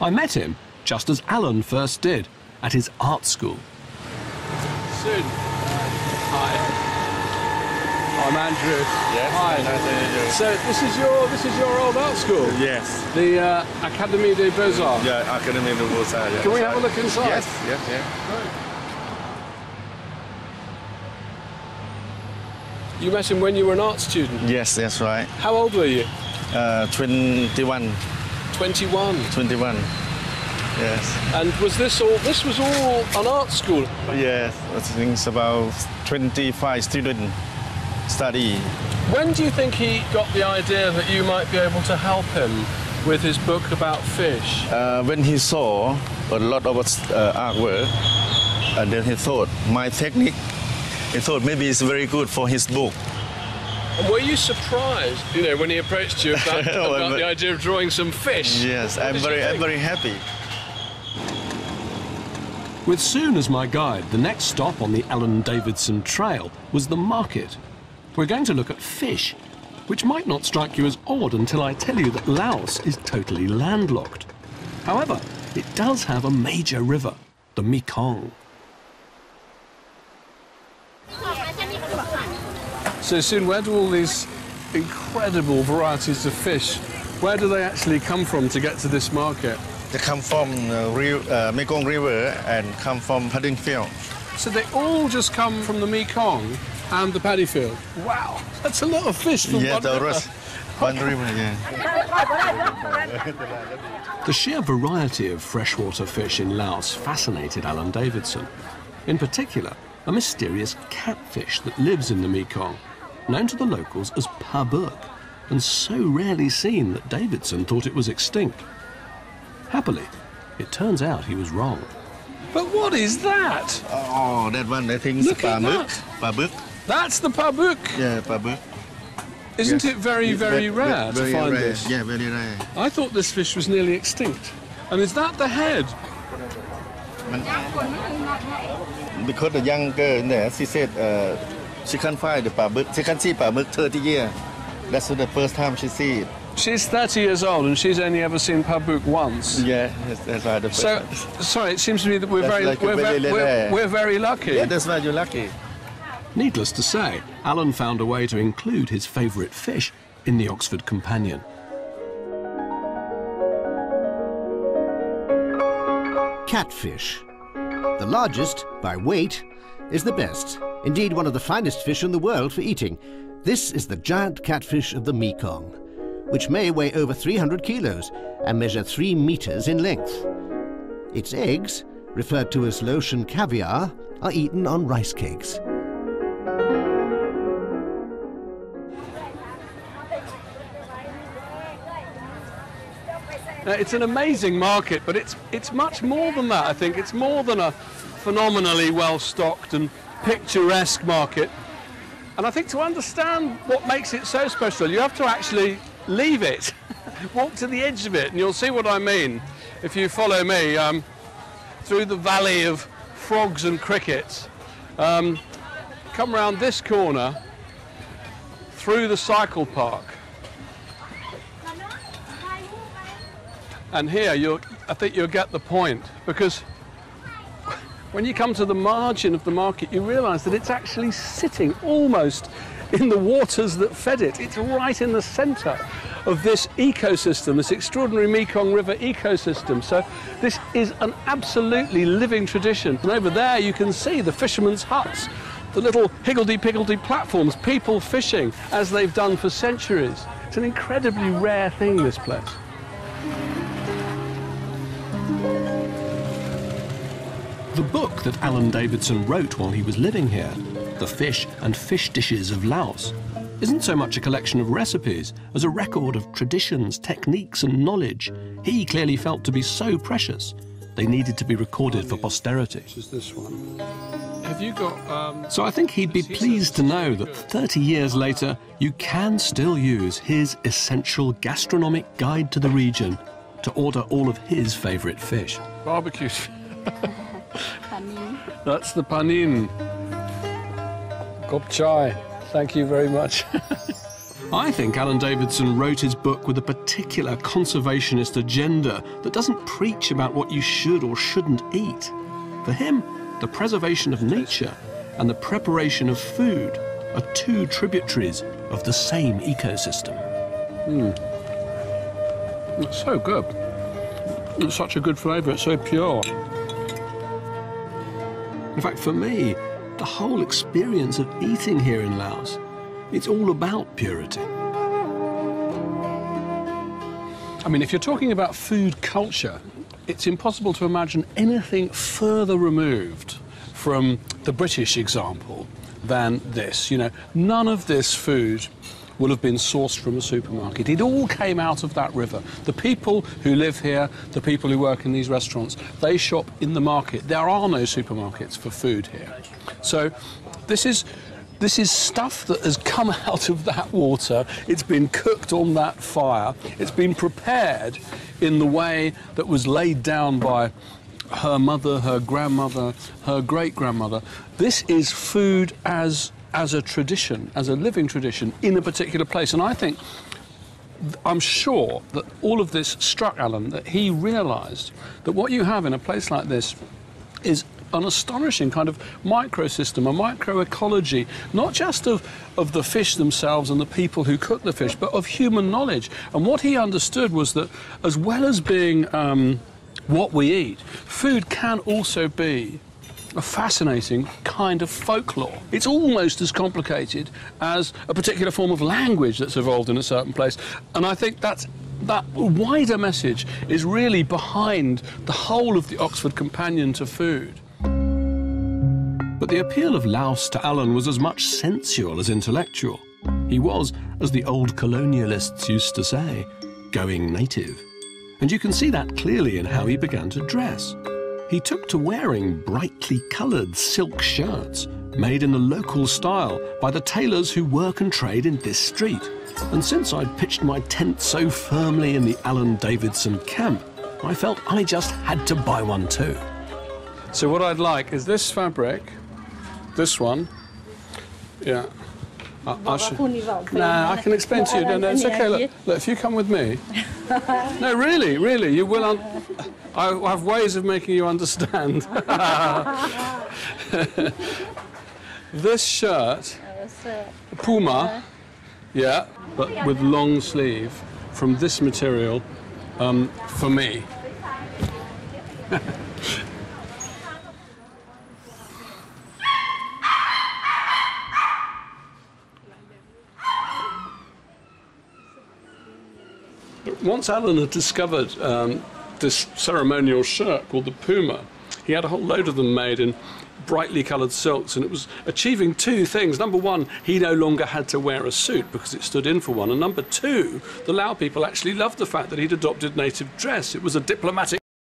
I met him just as Alan first did, at his art school. Soon. Hi. I'm Andrew. Yes. Hi. Nice to meet you. So this is your this is your old art school, Yes. the uh, Académie des Beaux Arts. Yeah, Academy de Beaux Arts. Yeah. Can we have a look inside? Yes. Yes. Yeah. You met him when you were an art student. Yes, that's right. How old were you? Uh, 21. 21. 21. Yes. And was this all? This was all an art school. Yes. I think it's about 25 students study. When do you think he got the idea that you might be able to help him with his book about fish? Uh, when he saw a lot of uh, artwork, and then he thought, my technique, he thought maybe it's very good for his book. And were you surprised, you know, when he approached you about, Well, about but- the idea of drawing some fish? Yes, What I'm very, I'm very happy. With Soon as my guide, the next stop on the Alan Davidson Trail was the market. We're going to look at fish, which might not strike you as odd until I tell you that Laos is totally landlocked. However, it does have a major river, the Mekong. So soon, where do all these incredible varieties of fish, where do they actually come from to get to this market? They come from uh, Ri- uh, Mekong River and come from Haddingfield. So they all just come from the Mekong and the paddy field. Wow, that's a lot of fish from Yeah, one the river. rest, one river, yeah. The sheer variety of freshwater fish in Laos fascinated Alan Davidson. In particular, a mysterious catfish that lives in the Mekong, known to the locals as pabuk, and so rarely seen that Davidson thought it was extinct. Happily, it turns out he was wrong. But what is that? Oh, that one, I think is Look at pabuk. that. That's the pabuk. Yeah, pabuk. Isn't Yes. it very, very ve- rare ve- very to find rare. this? Yeah, very rare. I thought this fish was nearly extinct. And is that the head? Because the young girl in there, she said uh, she can't find the pabuk. She can't see pabuk 30 years. That's the first time she see it. She's 30 years old and she's only ever seen pabuk once. Yeah, that's, that's why the first So, time. sorry, it seems to me that we're That's very, like we're, very ve- we're, we're very lucky. Yeah, that's why you're lucky. Needless to say, Alan found a way to include his favourite fish in the Oxford Companion. Catfish. The largest, by weight, is the best. Indeed, one of the finest fish in the world for eating. This is the giant catfish of the Mekong, which may weigh over 300 kilos and measure 3 meters in length. Its eggs, referred to as Laotian caviar, are eaten on rice cakes. Uh, it's an amazing market, but it's it's much more than that. I think it's more than a phenomenally well stocked and picturesque market. And I think to understand what makes it so special, you have to actually leave it, walk to the edge of it, and you'll see what I mean if you follow me um, through the valley of frogs and crickets. Um, come round this corner through the cycle park. And here, you'll, I think you'll get the point because when you come to the margin of the market, you realise that it's actually sitting almost in the waters that fed it. It's right in the centre of this ecosystem, this extraordinary Mekong River ecosystem. So this is an absolutely living tradition. And over there, you can see the fishermen's huts, the little higgledy-piggledy platforms, people fishing as they've done for centuries. It's an incredibly rare thing, this place. The book that Alan Davidson wrote while he was living here, The Fish and Fish Dishes of Laos, isn't so much a collection of recipes as a record of traditions, techniques, and knowledge he clearly felt to be so precious they needed to be recorded for posterity. Which is this one. Have you got um, So I think he'd be pleased to know that 30 years later, you can still use his essential gastronomic guide to the region to order all of his favourite fish. barbecue? That's the panin. Gop chai. Thank you very much. I think Alan Davidson wrote his book with a particular conservationist agenda that doesn't preach about what you should or shouldn't eat. For him, the preservation of nature and the preparation of food are two tributaries of the same ecosystem. Hmm. It's so good. It's such a good flavour, it's so pure. In fact, for me, the whole experience of eating here in Laos, it's all about purity. I mean, if you're talking about food culture, it's impossible to imagine anything further removed from the British example than this. You know, none of this food will have been sourced from a supermarket. It all came out of that river. The people who live here, the people who work in these restaurants, they shop in the market. There are no supermarkets for food here. So this is this is stuff that has come out of that water. It's been cooked on that fire. It's been prepared in the way that was laid down by her mother, her grandmother, her great grandmother. This is food as as a tradition, as a living tradition in a particular place. And I think I'm sure that all of this struck Alan, that he realised that what you have in a place like this is an astonishing kind of microsystem, a microecology, not just of, of the fish themselves and the people who cook the fish, but of human knowledge. And what he understood was that as well as being um, what we eat, food can also be a fascinating kind of folklore. It's almost as complicated as a particular form of language that's evolved in a certain place. And I think that's that wider message is really behind the whole of the Oxford Companion to Food. But the appeal of Laos to Alan was as much sensual as intellectual. He was, as the old colonialists used to say, going native. And you can see that clearly in how he began to dress. He took to wearing brightly coloured silk shirts made in the local style by the tailors who work and trade in this street. And since I'd pitched my tent so firmly in the Alan Davidson camp, I felt I just had to buy one too. So what I'd like is this fabric, this one. Yeah. I, I should- No, I can explain to you. No, no, it's okay. Look, look, if you come with me. No, really, really, you will. Un- I have ways of making you understand. this shirt, Puma, yeah, but with long sleeve from this material um, for me. Once Alan had discovered um, this ceremonial shirt called the Puma, he had a whole load of them made in brightly coloured silks, and it was achieving two things. Number one, he no longer had to wear a suit because it stood in for one, and number two, the Lao people actually loved the fact that he'd adopted native dress. It was a diplomatic